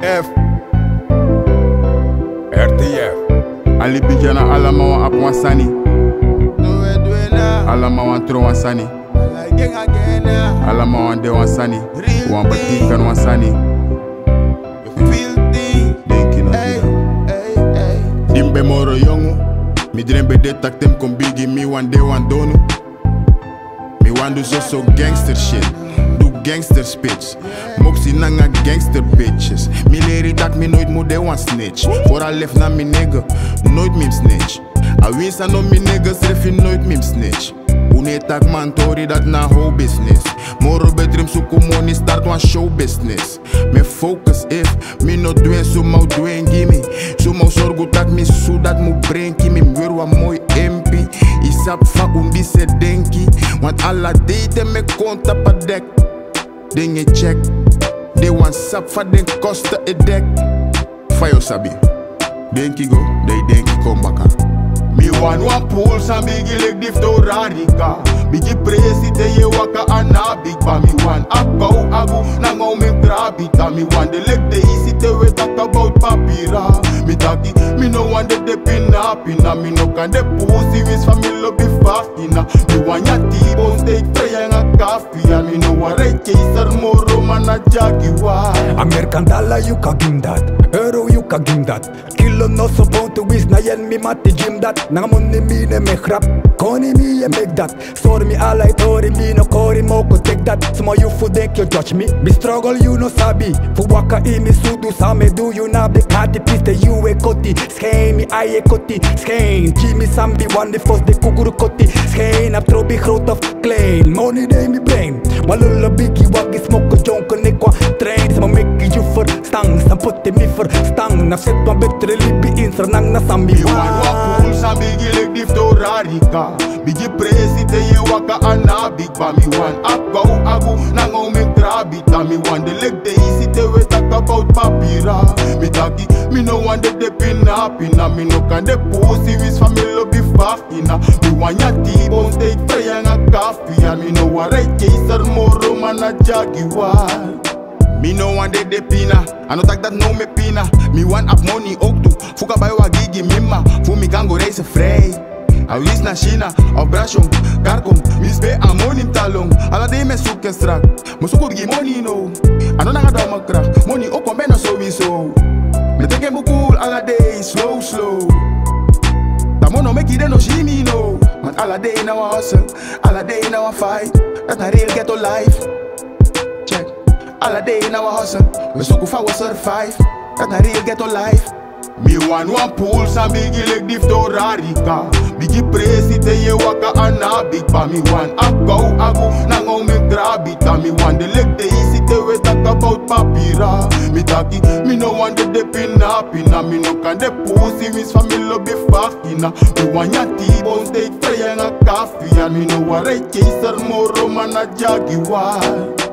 RTF RTF Ali bijana alama wan ap wan sani. Doe doe Alama wan tro wan sani. Gang. Alama wan de wan sani. Wan thing. batikan wan sani. You filthy. Denki no dida hey, hey. Dimbe moro yongu. Mi drembe de tak tem kon bigi mi wan de wan donu Mi wan do so so gangster shit gangster speech Mopsi nanga gangster bitches. Mi leri dat mi nooit moet de wan snitch. Voor al lef na mi nigga Nooit mim snitch. A wins aan mi niggas tref je nooit mim snitch. Une tak man tori dat na whole business? Moro bedrim suku money start one show business. Me focus if me no doen so mau doen gimme So mau sorgo tak mi su dat mu brain mi weer wa mooi MP Isap fa undi se denki? Want alla date me konta pa dek Dinge check. De wan sap fa den koste e dek Fayo sabi. Denki go, they denki kom baka Mi wan wan pool san bigi lik dif do rarika Bigi presi te ye waka ana big ba. Mi wan akau agu na ngau mi trabita Mi wan de lik de isi te we talk about papira. Mi taki, mi no wan de de pina pina Mi no kan de pussy wis fa mi bi fastina Mi wan ya t-bone steak freya nga kafi And mi no wan ray chaser moro man a jaguar American dollar you can give that. Euro you can give that. Kilo no support to wis na yen money me ye make that. Sorry me all I tori me no kori mo ko take that. Some of you fool think you judge me. Me struggle you no sabi. For waka i mi sudu same do you na be kati piste you e koti Skei mi ai e koti Skei Jimmy Sambi one the first de kukuru koti Skei na trobi groot of klein Money de mi brain Malula biggie waggy smoke stang Sam putte mi for stang. Na set ma betre lipi in nang na sambi Mi wan wa pool sa bigi lik dif do rarika Bigi presi te ye waka ana big ba Mi wan ap gau agu na ngau mi trabita Mi wan de lik de isi te we talk about papira. Mi taki, mi no wan de de pina pina. Mi no kan de pussy wis fa mi lo bi fastina Mi wan ya t-bone steak freya nga kafi And mi no wan ray chaser moro man a jaguar Me no want de de pina, I no tak dat no me pina. Me want up money ook toe, fuka bij wa gigi mima, voor me kan go reizen vrij. I wist na China, of Brashong, Karkong, mis be a money talong. Alla de me zoeken strak, me zoeken gi money no. I no naga da me kracht, money ook om bijna sowieso. Me teken me cool, alla day, slow slow. Dat mono make it no me no. Want alla day now I hustle, alla day now I fight. Dat na real ghetto life. Check. Alla day in our hustle, we zoeken voor we survive. Dat na real ghetto life. Mi wan wan pool san bigi lik dif do rarika Bigi presi te ye waka big ba Mi wan akau agu na ngau mi grabita Mi wan de lik de isi te we talk about papira. Mi taki, mi no wan de de pina pina. Mi no kan de pussy wis fa mi lo bi fastina Mi wan ya t-bone steak freya nga kafi And mi no wan ray chaser moro man a jaguar